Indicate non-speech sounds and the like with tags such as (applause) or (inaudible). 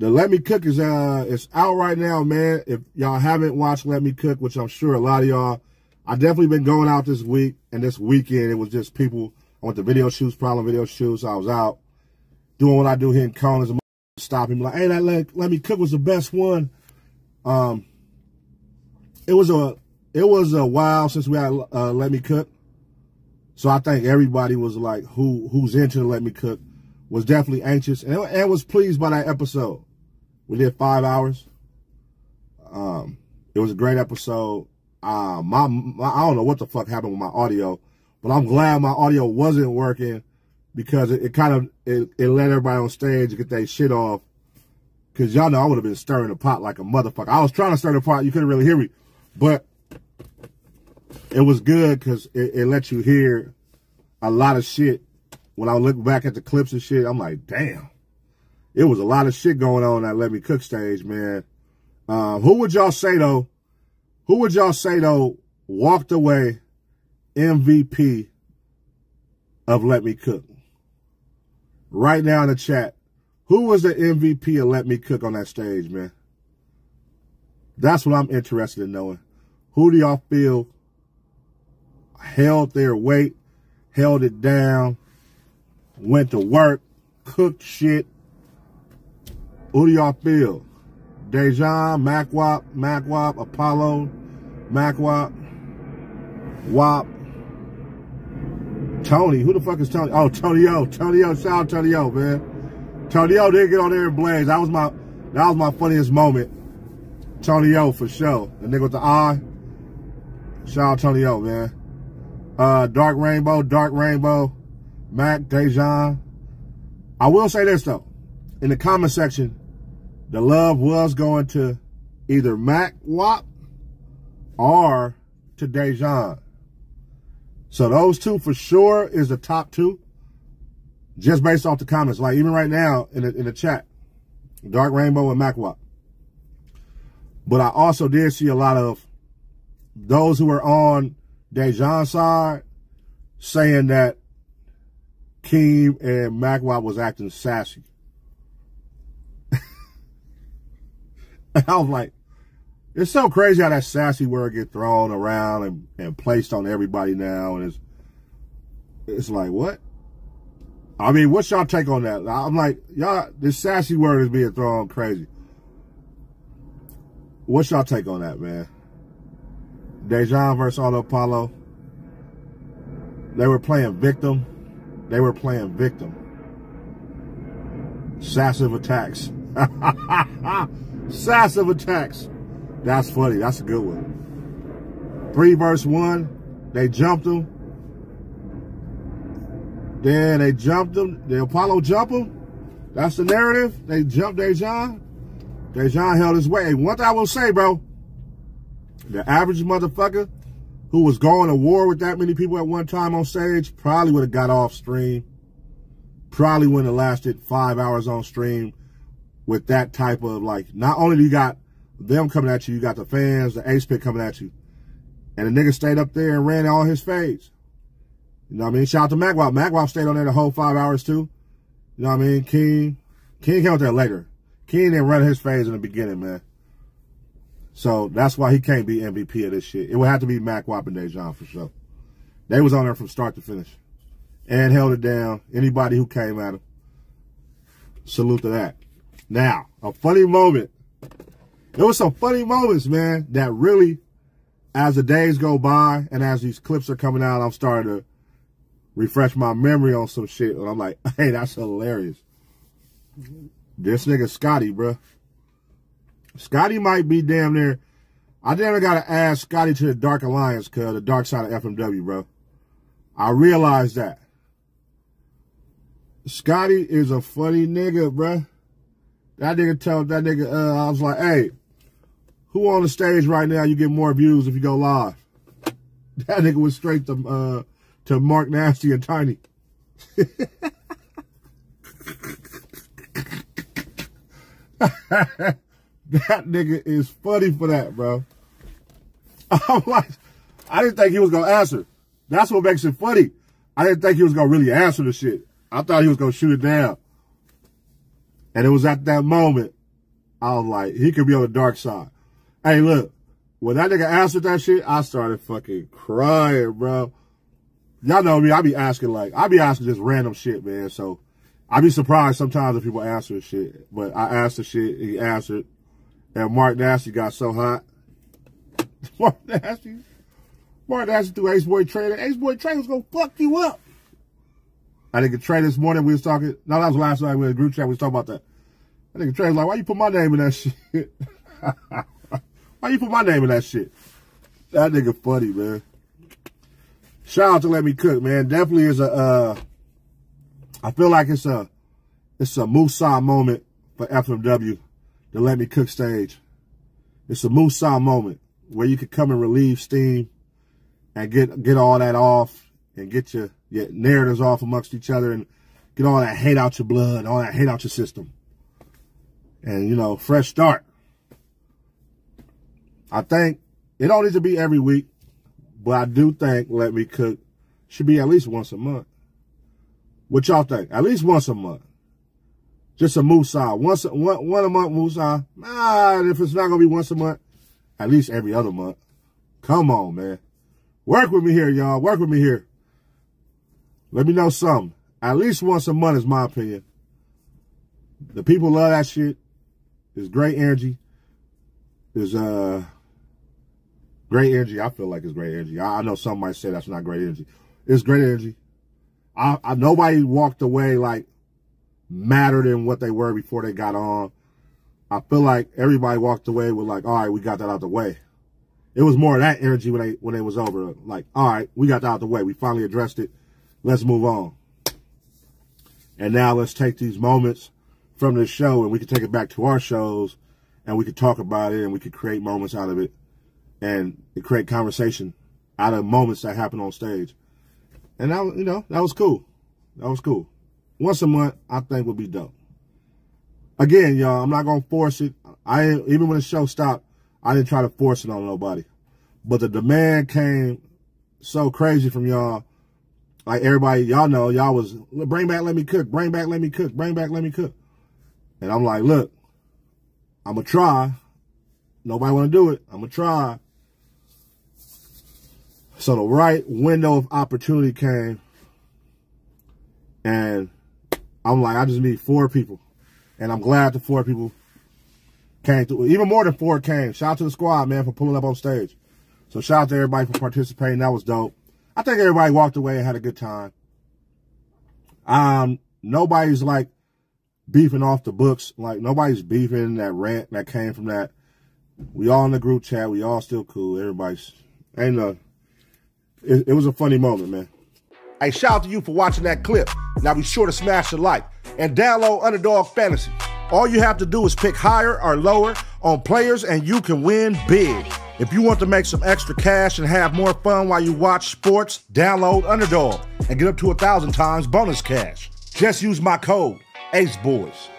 the Let Me Cook is uh it's out right now, man. If y'all haven't watched Let Me Cook, which I'm sure a lot of y'all, I definitely been going out this week and this weekend. It was just people. I went to video shoots, problem video shoots. I was out doing what I do here in Collins. Stop him like, hey, that Let, Let Me Cook was the best one. Um, it was a it was a while since we had uh, Let Me Cook. So I think everybody was like, who who's into Let Me Cook was definitely anxious and, and was pleased by that episode. We did five hours. Um, it was a great episode. Uh, my, my, I don't know what the fuck happened with my audio, but I'm glad my audio wasn't working because it, it kind of, it, it let everybody on stage get their shit off. Cause y'all know I would have been stirring the pot like a motherfucker. I was trying to stir the pot. You couldn't really hear me, but it was good because it, it let you hear a lot of shit. When I look back at the clips and shit, I'm like, damn, it was a lot of shit going on at Let Me Cook stage, man. Uh, who would y'all say though? Who would y'all say though walked away MVP of Let Me Cook? Right now in the chat, who was the MVP of Let Me Cook on that stage, man? That's what I'm interested in knowing. Who do y'all feel held their weight, held it down, went to work, cooked shit? Who do y'all feel? Dejan, Macwop, Macwop, Apollo, Macwop, Wop, Tony. Who the fuck is Tony? Oh, Tony O. Tony O. Shout out Tony O, man. Tony O did get on there and blaze. That was my that was my funniest moment. Tony O for sure. The nigga with the eye. Shout out Tony O, man. Uh, Dark Rainbow, Dark Rainbow, Mac, Dejan. I will say this though. In the comment section, the love was going to either Mac Wop or to Dejan. So those two for sure is the top two. Just based off the comments. Like even right now in the, in the chat. Dark Rainbow and Mac Wop. But I also did see a lot of those who were on Dejan's side saying that Keem and MacWop was acting sassy. And I was like, it's so crazy how that sassy word get thrown around and, and placed on everybody now. And it's, it's like, what? I mean, what's y'all take on that? I'm like, y'all, this sassy word is being thrown crazy. What's y'all take on that, man? Dejan versus Auto Apollo. They were playing victim. They were playing victim. Sassive attacks. (laughs) Sassive attacks. That's funny. That's a good one. Three verse one. They jumped him. Then they jumped him. The Apollo jumped him. That's the narrative. They jumped Dejan. Dejan held his way. One thing I will say, bro. The average motherfucker who was going to war with that many people at one time on stage probably would have got off stream. Probably wouldn't have lasted five hours on stream with that type of like, not only do you got them coming at you, you got the fans, the ace pit coming at you. And the nigga stayed up there and ran all his fades. You know what I mean? Shout out to Macwop. Macwop stayed on there the whole five hours too. You know what I mean? King. King came out there later. King didn't run his phase in the beginning, man. So that's why he can't be MVP of this shit. It would have to be Mac and Dejan for sure. They was on there from start to finish. And held it down. Anybody who came at him. Salute to that. Now, a funny moment. There was some funny moments, man, that really, as the days go by and as these clips are coming out, I'm starting to refresh my memory on some shit. And I'm like, (laughs) hey, that's hilarious. This nigga Scotty, bruh. Scotty might be damn near. I damn near gotta add Scotty to the Dark Alliance, cause the dark side of FMW, bro. I realize that. Scotty is a funny nigga, bro. That nigga told that nigga, uh, I was like, hey, who on the stage right now you get more views if you go live? (laughs) That nigga was straight to uh to Mark Nasty and Tiny. (laughs) that nigga is funny for that, bro. (laughs) I'm like, I didn't think he was gonna answer. That's what makes it funny. I didn't think he was gonna really answer the shit. I thought he was gonna shoot it down. And it was at that moment I was like, he could be on the dark side. Hey, look, when that nigga answered that shit, I started fucking crying, bro. Y'all know me, I be asking like, I be asking just random shit, man. So I be surprised sometimes if people answer shit. But I asked the shit, he answered. And Mark Nasty got so hot. (laughs) Mark Nasty. Mark Nasty threw Ace Boy Trey. Ace Boy Trey was gonna fuck you up. I think Trey this morning we was talking. No, that was last night we had a group chat. We was talking about that. I think Trey was like, "Why you put my name in that shit? (laughs) Why you put my name in that shit?" That nigga funny, man. Shout out to Let Me Cook, man. Definitely is a. Uh, I feel like it's a, it's a Musa moment for FMW, the Let Me Cook stage. It's a Musa moment where you could come and relieve steam, and get get all that off, and get your your narratives off amongst each other and get all that hate out your blood, all that hate out your system. And, you know, fresh start. I think it don't need to be every week, but I do think Let Me Cook should be at least once a month. What y'all think? At least once a month. Just a Musa. Once, one, one a month Musa. Ah, if it's not going to be once a month, at least every other month. Come on, man. Work with me here, y'all. Work with me here. Let me know something. At least once a month is my opinion. The people love that shit. It's great energy. It's uh great energy. I feel like it's great energy. I, I know some might say that's not great energy. It's great energy. I, I nobody walked away like madder than what they were before they got on. I feel like everybody walked away with like, all right, we got that out the way. It was more of that energy when they when it was over. Like, all right, we got that out the way. We finally addressed it. Let's move on. And now let's take these moments from this show and we can take it back to our shows and we could talk about it and we could create moments out of it and create conversation out of moments that happen on stage. And that, you know, that was cool. That was cool. Once a month, I think would be dope. Again, y'all, I'm not gonna force it. I even when the show stopped, I didn't try to force it on nobody. But the demand came so crazy from y'all like everybody, y'all know, y'all was, bring back, let me cook, bring back, let me cook, bring back, let me cook. And I'm like, look, I'm to try. Nobody want to do it. I'm to try. So the right window of opportunity came. And I'm like, I just need four people. And I'm glad the four people came through. Even more than four came. Shout out to the squad, man, for pulling up on stage. So shout out to everybody for participating. That was dope. I think everybody walked away and had a good time. Um, nobody's like beefing off the books. Like nobody's beefing that rant that came from that. We all in the group chat. We all still cool. Everybody's ain't no. It, it was a funny moment, man. Hey, shout out to you for watching that clip. Now be sure to smash the like and download Underdog Fantasy. All you have to do is pick higher or lower on players and you can win big. If you want to make some extra cash and have more fun while you watch sports, download Underdog and get up to a thousand times bonus cash. Just use my code ACEBOYZ.